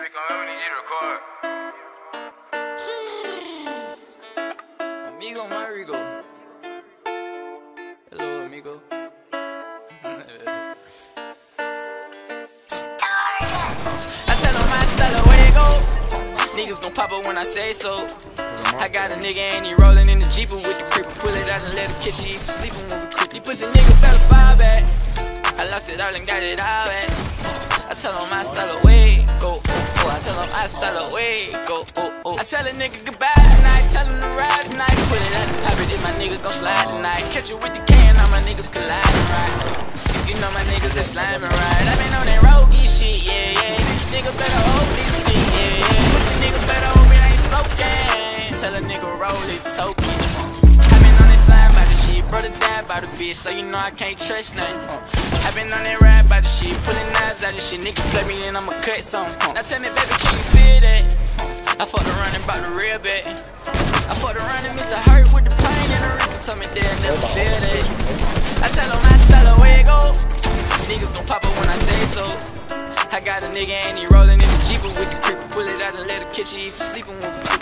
Baby, come here, we need you to record. Amigo Marigo. Hello, amigo. I tell him my style where it go. Niggas gon' pop up when I say so. I got a nigga and he rollin' in the Jeep with the creeper. Pull it out and let him catch you if you sleepin' when we creep. These pussy nigga better fall back. I lost it all and got it all back. I tell him my style away, go. Oh, oh. I tell him I style go. Oh, oh. I tell a nigga goodbye tonight, tell him to ride tonight. Put it out the pop it, my niggas gon' slide tonight. Catch you with the can, all my niggas colliding right. You know my niggas they sliming right. I been on that roguey shit, yeah, yeah. This nigga better hold this stick, yeah, yeah. This nigga better hope it ain't smoking. Tell a nigga roll it, token. Shit, brother died by the bitch, so you know I can't trust nothing. I been on that ride by the shit, pulling knives out of shit. Nigga play me and I'ma cut some. Now tell me, baby, can you feel that? I fucked around and bought the real bit. I fucked around and Mr. Hurt with the pain and the reason told me they'll never feel that. I tell him I style it go. Niggas gon' pop up when I say so. I got a nigga and he rollin' in the Jeep with the creeper. Pull it out and let him catch you if you sleepin' with the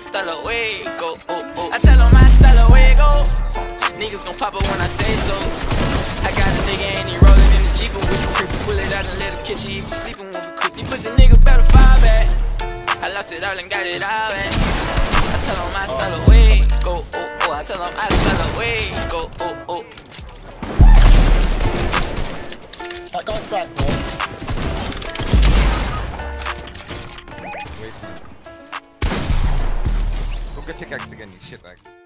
I tell him I style away, go, oh, oh. I tell him I style away, go. Niggas gon' pop up when I say so. I got a nigga and he rollin' in the Jeep with the creep. Pull it out and let him catch you if you sleepin' with the creep. You pussy nigga better fall back. I lost it all and got it all back. I tell him I style away, go, oh, oh. I tell him I style away, go, oh, oh. That guy's back, bro. Pickaxe again, you shitbag.